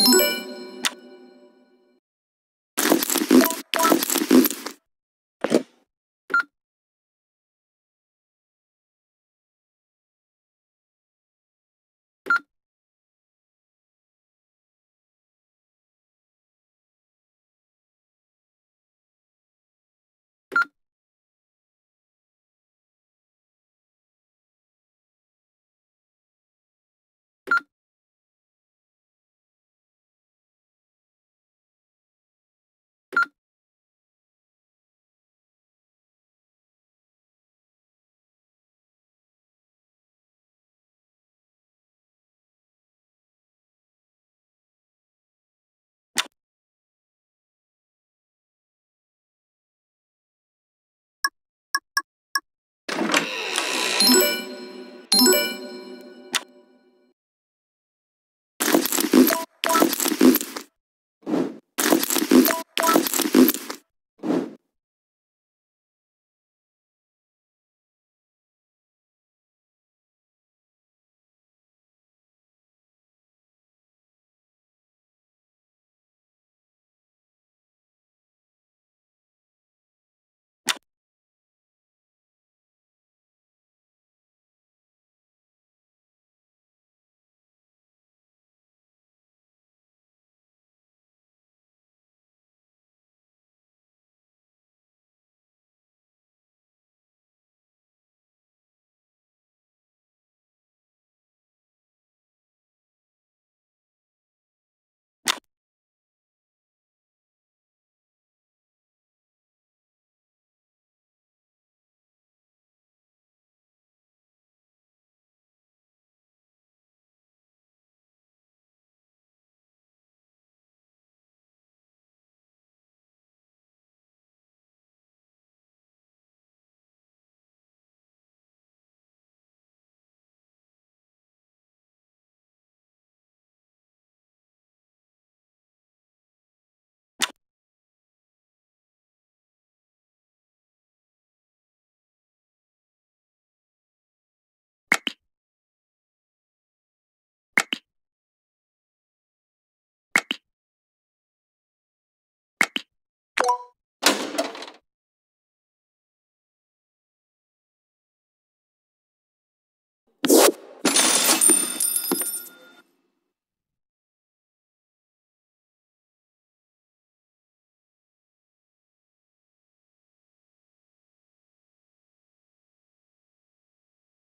you